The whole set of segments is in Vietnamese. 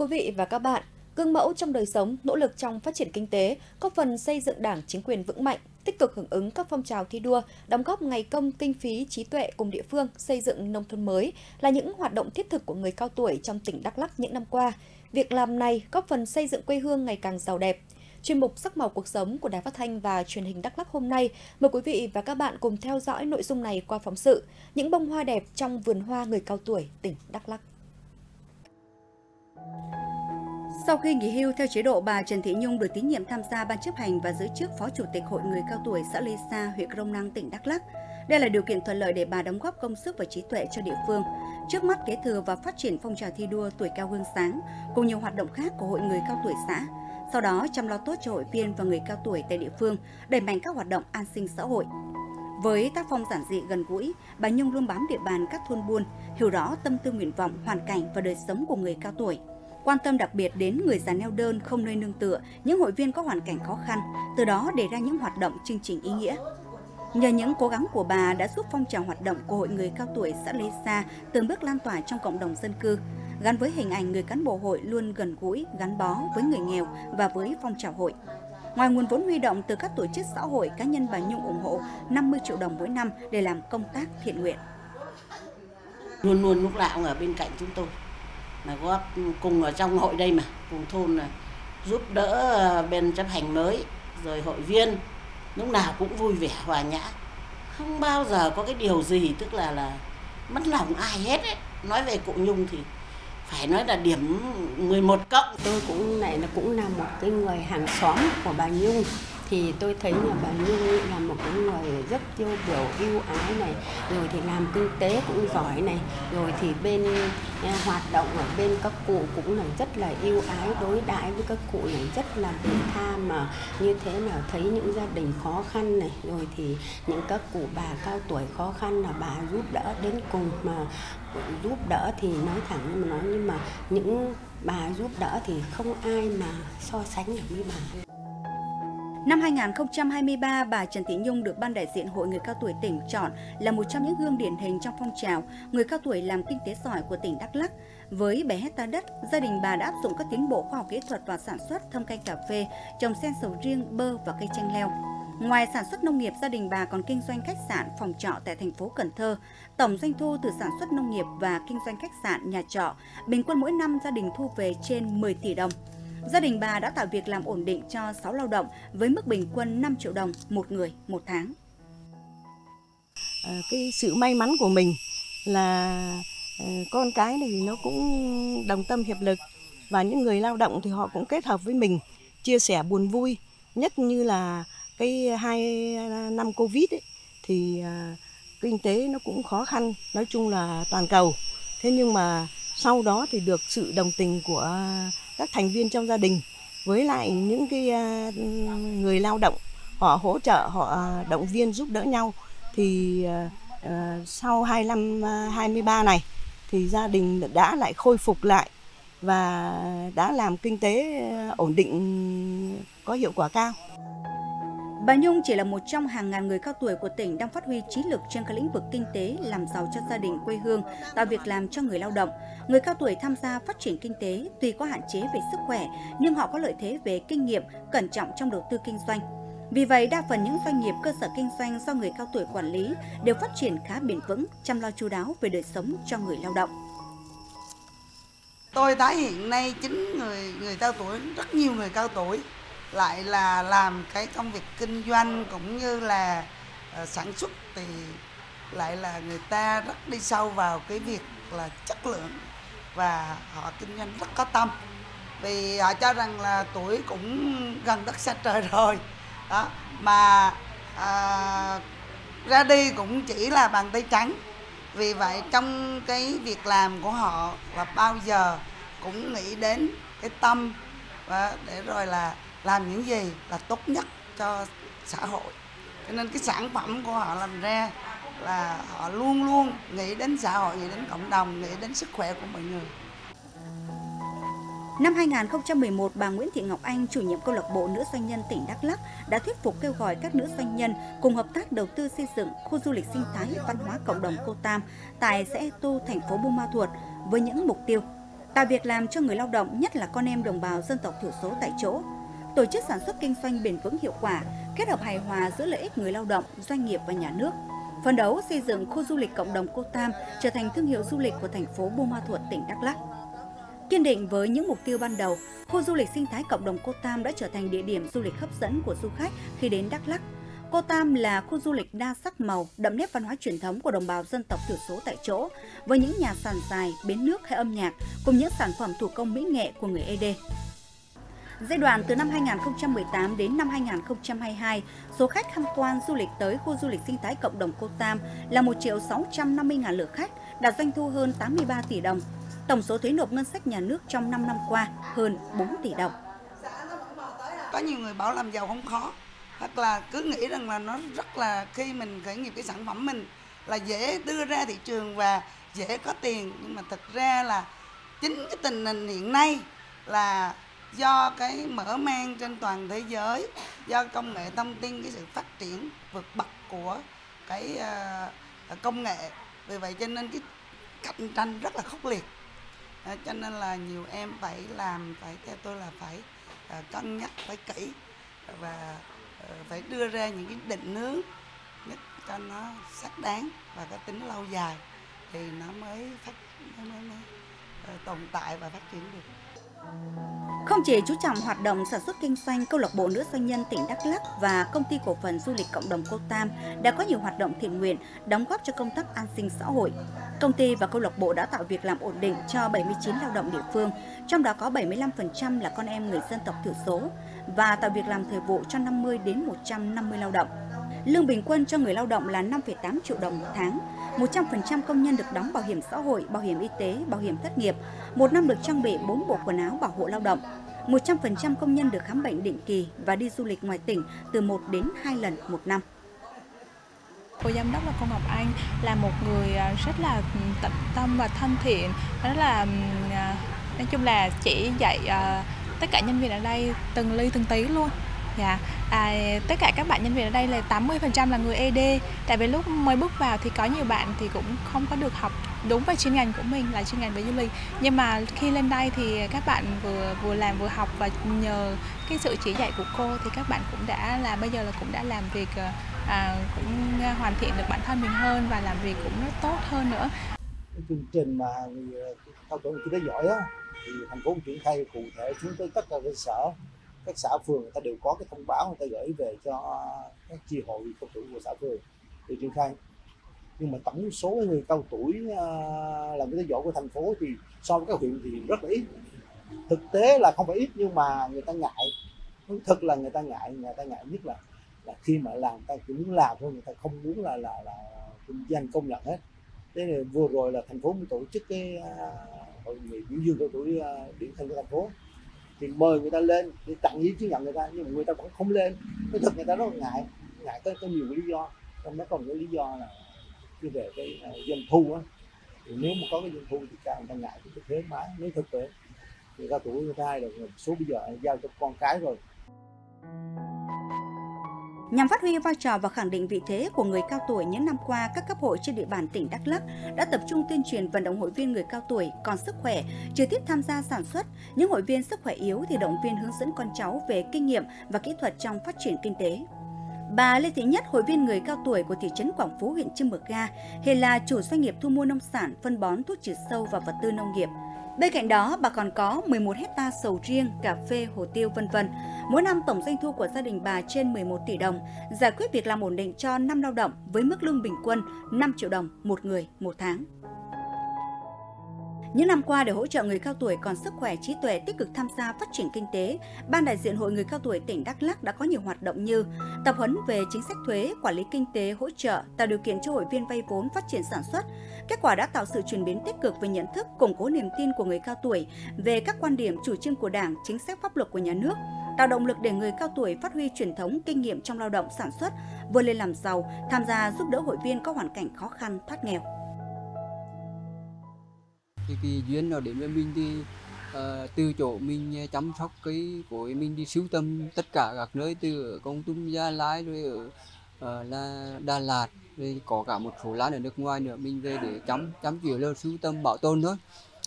Quý vị và các bạn, gương mẫu trong đời sống, nỗ lực trong phát triển kinh tế, góp phần xây dựng đảng chính quyền vững mạnh, tích cực hưởng ứng các phong trào thi đua, đóng góp ngày công kinh phí trí tuệ cùng địa phương xây dựng nông thôn mới là những hoạt động thiết thực của người cao tuổi trong tỉnh Đắk Lắk những năm qua. Việc làm này góp phần xây dựng quê hương ngày càng giàu đẹp. Chuyên mục Sắc màu cuộc sống của Đài Phát thanh và Truyền hình Đắk Lắk hôm nay mời quý vị và các bạn cùng theo dõi nội dung này qua phóng sự Những bông hoa đẹp trong vườn hoa người cao tuổi tỉnh Đắk Lắk. Sau khi nghỉ hưu theo chế độ, bà Trần Thị Nhung được tín nhiệm tham gia ban chấp hành và giữ chức Phó Chủ tịch Hội người cao tuổi xã Lê Sa, huyện Crong Năng, tỉnh Đắk Lắk. Đây là điều kiện thuận lợi để bà đóng góp công sức và trí tuệ cho địa phương. Trước mắt kế thừa và phát triển phong trào thi đua tuổi cao gương sáng cùng nhiều hoạt động khác của Hội người cao tuổi xã. Sau đó chăm lo tốt cho hội viên và người cao tuổi tại địa phương, đẩy mạnh các hoạt động an sinh xã hội. Với tác phong giản dị gần gũi, bà Nhung luôn bám địa bàn các thôn buôn, hiểu rõ tâm tư nguyện vọng, hoàn cảnh và đời sống của người cao tuổi quan tâm đặc biệt đến người già neo đơn không nơi nương tựa, những hội viên có hoàn cảnh khó khăn, từ đó đề ra những hoạt động chương trình ý nghĩa. Nhờ những cố gắng của bà đã giúp phong trào hoạt động của Hội người cao tuổi xã Lê Sa từng bước lan tỏa trong cộng đồng dân cư, gắn với hình ảnh người cán bộ hội luôn gần gũi, gắn bó với người nghèo và với phong trào hội. Ngoài nguồn vốn huy động từ các tổ chức xã hội, cá nhân bà Nhung ủng hộ 50 triệu đồng mỗi năm để làm công tác thiện nguyện. Luôn luôn lúc nào cũng ở bên cạnh chúng tôi là góp cùng ở trong hội đây mà cùng thôn là giúp đỡ ờ, bên chấp hành mới rồi hội viên lúc nào cũng vui vẻ hòa nhã không bao giờ có cái điều gì tức là là mất lòng ai hết ấy. nói về cụ nhung thì phải nói là điểm 11 cộng. Tôi cũng này là cũng là một cái người hàng xóm của bà nhung thì tôi thấy nhà bà Nhung là một cái người rất tiêu biểu ưu ái này, rồi thì làm kinh tế cũng giỏi này, rồi thì bên à, hoạt động ở bên các cụ cũng là rất là ưu ái, đối đãi với các cụ này, rất là vị tha mà như thế là thấy những gia đình khó khăn này, rồi thì những các cụ bà cao tuổi khó khăn là bà giúp đỡ đến cùng mà giúp đỡ thì nói thẳng nhưng mà nói, nhưng mà những bà giúp đỡ thì không ai mà so sánh được với bà. Năm 2023, bà Trần Thị Nhung được Ban đại diện Hội Người Cao Tuổi tỉnh chọn là một trong những gương điển hình trong phong trào người cao tuổi làm kinh tế giỏi của tỉnh Đắk Lắk. Với 7 hecta đất, gia đình bà đã áp dụng các tiến bộ khoa học kỹ thuật vào sản xuất thâm canh cà phê, trồng sen sầu riêng, bơ và cây chanh leo. Ngoài sản xuất nông nghiệp, gia đình bà còn kinh doanh khách sạn, phòng trọ tại thành phố Cần Thơ. Tổng doanh thu từ sản xuất nông nghiệp và kinh doanh khách sạn, nhà trọ, bình quân mỗi năm gia đình thu về trên 10 tỷ đồng. Gia đình bà đã tạo việc làm ổn định cho 6 lao động với mức bình quân 5 triệu đồng một người một tháng. À, cái sự may mắn của mình là ờ, con cái thì nó cũng đồng tâm hiệp lực và những người lao động thì họ cũng kết hợp với mình chia sẻ buồn vui nhất như là cái hai ờ, năm covid ấy, thì uh, kinh tế nó cũng khó khăn nói chung là toàn cầu thế nhưng mà sau đó thì được sự đồng tình của các thành viên trong gia đình với lại những cái à, người lao động họ hỗ trợ, họ à, động viên giúp đỡ nhau thì à, sau 25 23 này thì gia đình đã lại khôi phục lại và đã làm kinh tế ổn định, có hiệu quả cao. Bà Nhung chỉ là một trong hàng ngàn người cao tuổi của tỉnh đang phát huy trí lực trên các lĩnh vực kinh tế, làm giàu cho gia đình quê hương, tạo việc làm cho người lao động. Người cao tuổi tham gia phát triển kinh tế tuy có hạn chế về sức khỏe, nhưng họ có lợi thế về kinh nghiệm, cẩn trọng trong đầu tư kinh doanh. Vì vậy, đa phần những doanh nghiệp cơ sở kinh doanh do người cao tuổi quản lý đều phát triển khá bền vững, chăm lo chu đáo về đời sống cho người lao động. Tôi thấy hiện nay chính người người cao tuổi rất nhiều người cao tuổi lại là làm cái công việc kinh doanh cũng như là uh, sản xuất thì lại là người ta rất đi sâu vào cái việc là chất lượng và họ kinh doanh rất có tâm. Vì họ cho rằng là tuổi cũng gần đất xa trời rồi. Đó mà à, ra đi cũng chỉ là bàn tay trắng. Vì vậy trong cái việc làm của họ là bao giờ cũng nghĩ đến cái tâm và để rồi là làm những gì là tốt nhất cho xã hội cho nên cái sản phẩm của họ làm ra là họ luôn luôn nghĩ đến xã hội, nghĩ đến cộng đồng, nghĩ đến sức khỏe của mọi người. Năm 2011, bà Nguyễn Thị Ngọc Anh, chủ nhiệm câu lạc bộ nữ doanh nhân tỉnh Đắk Lắk đã thuyết phục kêu gọi các nữ doanh nhân cùng hợp tác đầu tư xây dựng khu du lịch sinh thái văn hóa cộng đồng Cô Tam tại xã Tu, thành phố Buôn Ma Thuột với những mục tiêu tạo việc làm cho người lao động, nhất là con em đồng bào dân tộc thiểu số tại chỗ, tổ chức sản xuất kinh doanh bền vững hiệu quả, kết hợp hài hòa giữa lợi ích người lao động, doanh nghiệp và nhà nước. Phấn đấu xây dựng khu du lịch cộng đồng Cô Tam trở thành thương hiệu du lịch của thành phố Buôn Ma Thuột, tỉnh Đắk Lắk. Kiên định với những mục tiêu ban đầu, khu du lịch sinh thái cộng đồng Cô Tam đã trở thành địa điểm du lịch hấp dẫn của du khách khi đến Đắk Lắk. Cô Tam là khu du lịch đa sắc màu, đậm nét văn hóa truyền thống của đồng bào dân tộc thiểu số tại chỗ, với những nhà sàn dài, bến nước hay âm nhạc, cùng những sản phẩm thủ công mỹ nghệ của người Ede. Giai đoạn từ năm 2018 đến năm 2022, số khách tham quan du lịch tới khu du lịch sinh thái cộng đồng Cô Tam là 1 triệu 650 ngàn lượt khách, đạt doanh thu hơn 83 tỷ đồng. Tổng số thuế nộp ngân sách nhà nước trong 5 năm qua hơn 4 tỷ đồng. Có nhiều người bảo làm giàu không khó, hoặc là cứ nghĩ rằng là nó rất là khi mình khởi nghiệp cái sản phẩm mình là dễ đưa ra thị trường và dễ có tiền nhưng mà thực ra là chính cái tình hình hiện nay là do cái mở mang trên toàn thế giới do công nghệ thông tin cái sự phát triển vượt bậc của cái uh, công nghệ. Vì vậy cho nên cái cạnh tranh rất là khốc liệt. À, cho nên là nhiều em phải làm phải theo tôi là phải uh, cân nhắc phải kỹ và uh, phải đưa ra những cái định hướng nhất cho nó xác đáng và có tính lâu dài thì nó mới phát nó mới, mới uh, tồn tại và phát triển được không chỉ chú trọng hoạt động sản xuất kinh doanh, câu lạc bộ nữ doanh nhân tỉnh Đắk Lắk và công ty cổ phần du lịch cộng đồng Cô Tam đã có nhiều hoạt động thiện nguyện đóng góp cho công tác an sinh xã hội. Công ty và câu lạc bộ đã tạo việc làm ổn định cho 79 lao động địa phương, trong đó có 75% là con em người dân tộc thiểu số và tạo việc làm thời vụ cho 50 đến 150 lao động. Lương bình quân cho người lao động là 5,8 triệu đồng một tháng. 100% công nhân được đóng bảo hiểm xã hội, bảo hiểm y tế, bảo hiểm thất nghiệp. Một năm được trang bị 4 bộ quần áo bảo hộ lao động. 100% công nhân được khám bệnh định kỳ và đi du lịch ngoài tỉnh từ 1 đến 2 lần một năm. Cô giám đốc là cô Ngọc Anh là một người à, rất là tận tâm và thân thiện, rất là à, nói chung là chỉ dạy à, tất cả nhân viên ở đây từng ly từng tí luôn Dạ, à, tất cả các bạn nhân viên ở đây là 80% là người ED Tại vì lúc mới bước vào thì có nhiều bạn thì cũng không có được học đúng về chuyên ngành của mình là chuyên ngành về du lịch. Nhưng mà khi lên đây thì các bạn vừa vừa làm vừa học và nhờ cái sự chỉ dạy của cô thì các bạn cũng đã là bây giờ là cũng đã làm việc ờ, à, cũng hoàn thiện được bản thân mình hơn và làm việc cũng rất tốt hơn nữa. Cái chương trình mà ờ, cao tuổi kinh tế giỏi á thì thành phố triển khai cụ thể xuống tới tất cả cơ sở các xã phường người ta đều có cái thông báo người ta gửi về cho các chi hội cao tuổi của xã phường để triển khai. Nhưng mà tổng số người cao tuổi à, làm cái giỏi của thành phố thì so với các huyện thì rất là ít. Thực tế là không phải ít nhưng mà người ta ngại. Thực là người ta ngại, người ta ngại nhất là là khi mà làm người ta chỉ muốn làm thôi, người ta không muốn là là là kinh doanh công nhận hết. Thế là vừa rồi là thành phố mới tổ chức cái à, hội nghị biểu dương cao tuổi à, điển hình của thành phố thì mời người ta lên để tặng giấy chứng nhận người ta nhưng mà người ta vẫn không lên. Cái thật người ta rất là ngại ngại có, có nhiều lý do. Trong đó còn cái lý do là như về cái uh, doanh thu á. Thì nếu mà có cái doanh thu thì cao người ta ngại cái thuế má nếu thực tế. Người ta tuổi người ta hai rồi số bây giờ giao cho con cái rồi. Nhằm phát huy vai trò và khẳng định vị thế của người cao tuổi những năm qua, các cấp hội trên địa bàn tỉnh Đắk Lắk đã tập trung tuyên truyền vận động hội viên người cao tuổi còn sức khỏe trực tiếp tham gia sản xuất. Những hội viên sức khỏe yếu thì động viên hướng dẫn con cháu về kinh nghiệm và kỹ thuật trong phát triển kinh tế. Bà Lê Thị Nhất, hội viên người cao tuổi của thị trấn Quảng Phú, huyện Chư Mực Ga, hiện là chủ doanh nghiệp thu mua nông sản, phân bón, thuốc trừ sâu và vật tư nông nghiệp. Bên cạnh đó, bà còn có 11 hecta sầu riêng, cà phê, hồ tiêu vân vân. Mỗi năm tổng doanh thu của gia đình bà trên 11 tỷ đồng, giải quyết việc làm ổn định cho 5 lao động với mức lương bình quân 5 triệu đồng một người một tháng. Những năm qua để hỗ trợ người cao tuổi còn sức khỏe, trí tuệ tích cực tham gia phát triển kinh tế, Ban đại diện Hội người cao tuổi tỉnh Đắk Lắk đã có nhiều hoạt động như tập huấn về chính sách thuế, quản lý kinh tế, hỗ trợ, tạo điều kiện cho hội viên vay vốn phát triển sản xuất. Kết quả đã tạo sự chuyển biến tích cực về nhận thức, củng cố niềm tin của người cao tuổi về các quan điểm chủ trương của Đảng, chính sách pháp luật của nhà nước, tạo động lực để người cao tuổi phát huy truyền thống kinh nghiệm trong lao động sản xuất, vươn lên làm giàu, tham gia giúp đỡ hội viên có hoàn cảnh khó khăn thoát nghèo cái, duyên nó đến với mình thì uh, từ chỗ mình ờ, chăm sóc cái của mình đi sưu tầm tất cả các nơi từ ở công tum gia lai rồi ở uh, là đà lạt rồi có cả một số lá ở nước ngoài nữa mình về để chăm chăm chỉ là sưu tầm bảo tồn thôi.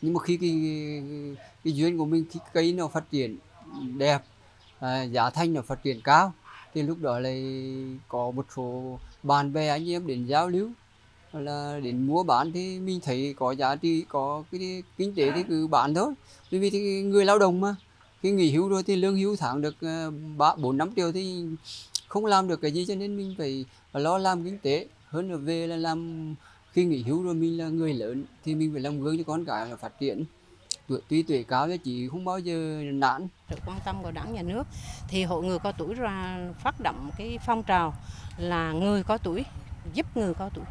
Nhưng mà khi cái, cái, cái duyên của mình khi cây nó phát triển đẹp à, giá thành nó phát triển cao thì lúc đó lại có một số bạn bè anh em đến giao lưu là đến mua bán thì mình thấy có giá trị có cái kinh tế thì cứ bán thôi. Bởi vì thì người lao động mà khi nghỉ hưu rồi thì lương hưu tháng được ờ, ba bốn năm triệu thì không làm được cái gì cho nên mình phải lo làm kinh tế. Hơn là về là làm khi nghỉ hưu rồi mình là người lớn thì mình phải làm gương cho con cái là phát triển. Tuổi tuy tuổi cao thì chỉ không bao giờ nản. Sự quan tâm của đảng nhà nước thì hội người cao tuổi ra phát động cái phong trào là người có tuổi giúp người có tuổi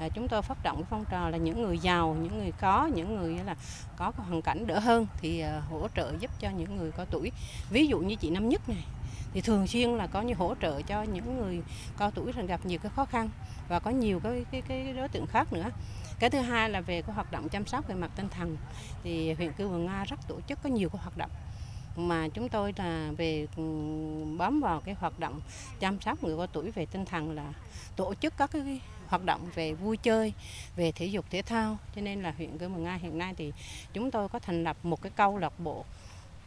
à, chúng tôi phát động cái phong trào là những người giàu những người có những người là có hoàn cảnh đỡ hơn thì à, hỗ trợ giúp cho những người có tuổi. Ví dụ như chị năm nhất này thì thường xuyên là có như hỗ trợ cho những người cao tuổi thường gặp nhiều cái khó khăn và có nhiều cái cái cái đối tượng khác nữa. Cái thứ hai là về cái hoạt động chăm sóc về mặt tinh thần thì huyện cư vườn nga rất tổ chức có nhiều cái hoạt động. Mà chúng tôi là về bám vào cái hoạt động chăm sóc người cao tuổi về tinh thần là tổ chức các cái hoạt động về vui chơi, về thể dục thể thao. Cho nên là huyện Cư Mờ Nga hiện nay thì chúng tôi có thành lập một cái câu lạc bộ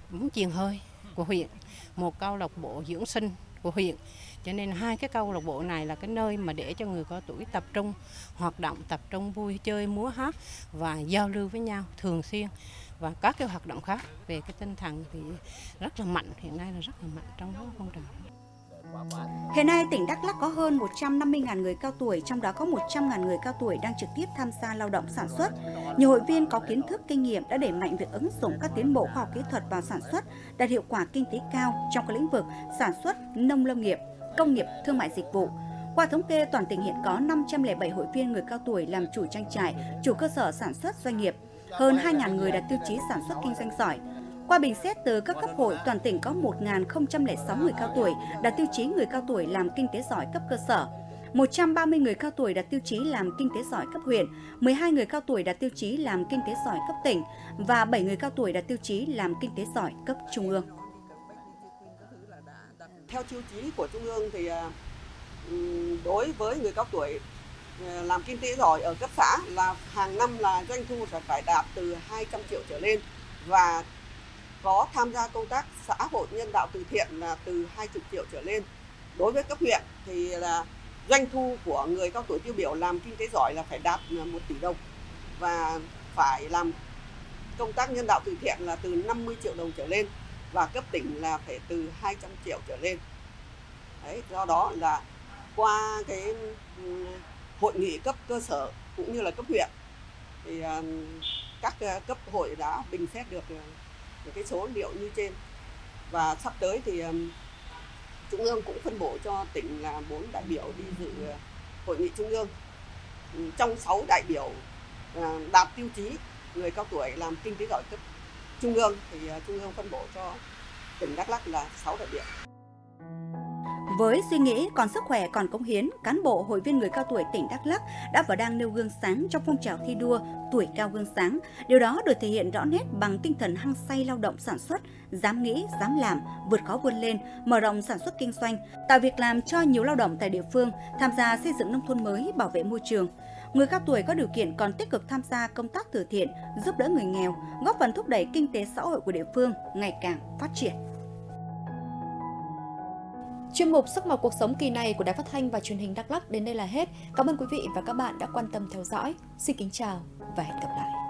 bóng chuyền hơi của huyện, một câu lạc bộ dưỡng sinh của huyện. Cho nên hai cái câu lạc bộ này là cái nơi mà để cho người có tuổi tập trung hoạt động, tập trung vui chơi, múa hát và giao lưu với nhau thường xuyên và các cái hoạt động khác về cái tinh thần thì rất là mạnh hiện nay là rất là mạnh trong phong trào. Hiện nay, tỉnh Đắk Lắk có hơn 150.000 người cao tuổi, trong đó có 100.000 người cao tuổi đang trực tiếp tham gia lao động sản xuất. Nhiều hội viên có kiến thức, kinh nghiệm đã đẩy mạnh việc ứng dụng các tiến bộ khoa học kỹ thuật vào sản xuất, đạt hiệu quả kinh tế cao trong các lĩnh vực sản xuất, nông lâm nghiệp, công nghiệp, thương mại dịch vụ. Qua thống kê, toàn tỉnh hiện có 507 hội viên người cao tuổi làm chủ trang trại, chủ cơ sở sản xuất doanh nghiệp. Hơn 2.000 người đạt tiêu chí sản xuất kinh doanh giỏi, qua bình xét từ các cấp hội, toàn tỉnh có 1.006 người cao tuổi đạt tiêu chí người cao tuổi làm kinh tế giỏi cấp cơ sở. 130 người cao tuổi đạt tiêu chí làm kinh tế giỏi cấp huyện, 12 người cao tuổi đạt tiêu chí làm kinh tế giỏi cấp tỉnh và 7 người cao tuổi đạt tiêu chí làm kinh tế giỏi cấp trung ương. Theo tiêu chí của trung ương thì à, đối với người cao tuổi à, làm kinh tế giỏi ở cấp xã là hàng năm là doanh thu sẽ phải đạt từ 200 triệu trở lên và có tham gia công tác xã hội nhân đạo từ thiện là từ 20 triệu trở lên. Đối với cấp huyện thì là doanh thu của người cao tuổi tiêu biểu làm kinh tế giỏi là phải đạt 1 tỷ đồng và phải làm công tác nhân đạo từ thiện là từ 50 triệu đồng trở lên và cấp tỉnh là phải từ 200 triệu trở lên. Đấy, do đó là qua cái ừ, hội nghị cấp cơ sở cũng như là cấp huyện thì ờ, các ờ, cấp hội đã bình xét được ờ, cái số liệu như trên. Và sắp tới thì um, trung ương cũng phân bổ cho tỉnh là bốn đại biểu đi dự ờ, hội nghị trung ương. Trong 6 đại biểu uh, đạt tiêu chí người cao tuổi làm kinh tế giỏi cấp trung ương thì uh, trung ương phân bổ cho tỉnh đắk lắc là 6 đại biểu với suy nghĩ còn sức khỏe còn cống hiến, cán bộ hội viên người cao tuổi tỉnh Đắk Lắk đã và đang nêu gương sáng trong phong trào thi đua tuổi cao gương sáng. Điều đó được thể hiện rõ nét bằng tinh thần hăng say lao động sản xuất, dám nghĩ, dám làm, vượt khó vươn lên, mở rộng sản xuất kinh doanh, tạo việc làm cho nhiều lao động tại địa phương, tham gia xây dựng nông thôn mới, bảo vệ môi trường. Người cao tuổi có điều kiện còn tích cực tham gia công tác từ thiện, giúp đỡ người nghèo, góp phần thúc đẩy kinh tế xã hội của địa phương ngày càng phát triển. Chuyên mục Sắc màu cuộc sống kỳ này của Đài Phát thanh và Truyền hình Đắk Lắk đến đây là hết. Cảm ơn quý vị và các bạn đã quan tâm theo dõi. Xin kính chào và hẹn gặp lại.